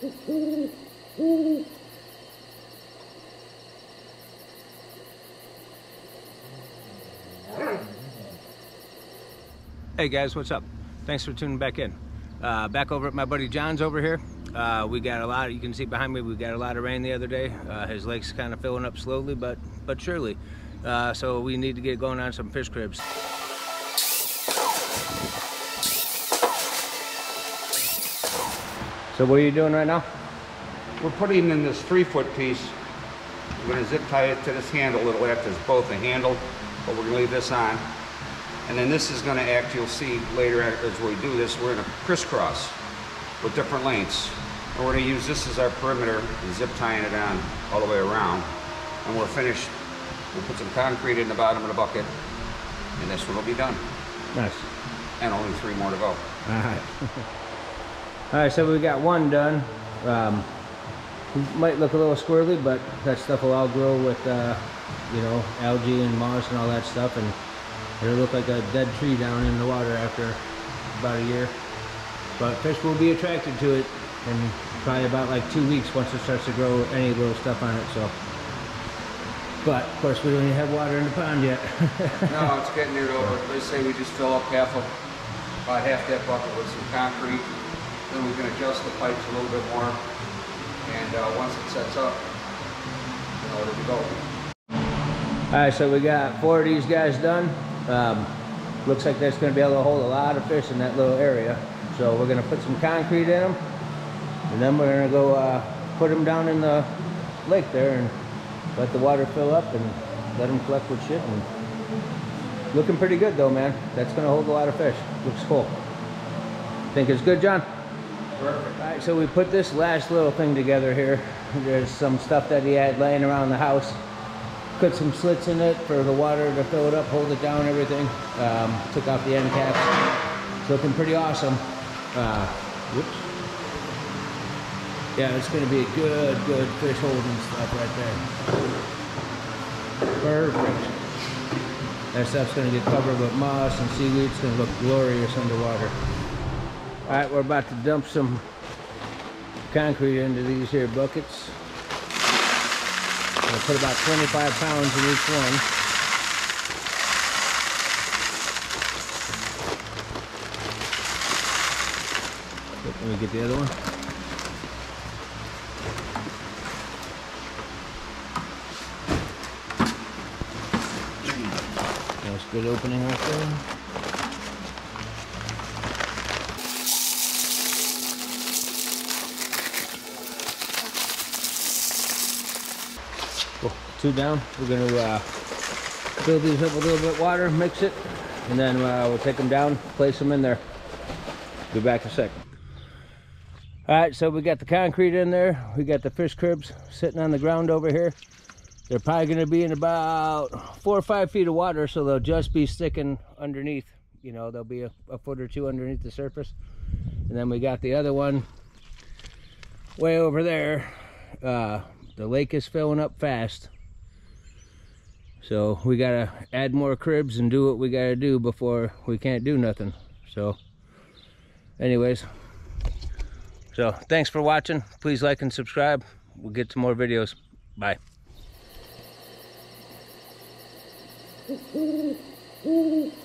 Hey guys, what's up? Thanks for tuning back in. Uh, back over at my buddy John's over here. Uh, we got a lot, you can see behind me, we got a lot of rain the other day. Uh, his lake's kind of filling up slowly, but but surely. Uh, so we need to get going on some fish cribs. So what are you doing right now? We're putting in this three foot piece. We're gonna zip tie it to this handle. It'll act as both a handle, but we're gonna leave this on. And then this is gonna act, you'll see later as we do this, we're gonna crisscross with different lengths. And we're gonna use this as our perimeter and zip tying it on all the way around. And we're finished. We'll put some concrete in the bottom of the bucket and this one will be done. Nice. And only three more to go. All right. All right, so we got one done. Um, might look a little squirrely, but that stuff will all grow with, uh, you know, algae and moss and all that stuff, and it'll look like a dead tree down in the water after about a year. But fish will be attracted to it in probably about like two weeks once it starts to grow any little stuff on it. So, but of course we don't even have water in the pond yet. No, it's getting near over. They say we just fill up half of, about half that bucket with some concrete. Then we can adjust the pipes a little bit more. And uh, once it sets up, you know, it'll be. All right, so we got four of these guys done. Um, looks like that's going to be able to hold a lot of fish in that little area. So we're going to put some concrete in them, and then we're going to go uh, put them down in the lake there and let the water fill up and let them collect with shit. And looking pretty good though, man. That's going to hold a lot of fish. Looks cool. Think it's good, John? Perfect. All right, so we put this last little thing together here. There's some stuff that he had laying around the house. Put some slits in it for the water to fill it up, hold it down, everything. Um, took off the end caps. It's looking pretty awesome. Uh, whoops. Yeah, it's gonna be a good, good fish holding stuff right there. Perfect. That stuff's gonna get covered with moss and seaweed. It's gonna look glorious underwater. All right, we're about to dump some concrete into these here buckets. We'll put about 25 pounds in each one. Let me get the other one. Nice good opening right there. Cool. Two down. We're going to uh, fill these up with a little bit of water, mix it, and then uh, we'll take them down, place them in there. Be back in a sec. All right, so we got the concrete in there. We got the fish cribs sitting on the ground over here. They're probably going to be in about four or five feet of water, so they'll just be sticking underneath. You know, they'll be a, a foot or two underneath the surface. And then we got the other one way over there. Uh, the lake is filling up fast. So we gotta add more cribs and do what we gotta do before we can't do nothing. So anyways, so thanks for watching. Please like and subscribe. We'll get to more videos. Bye.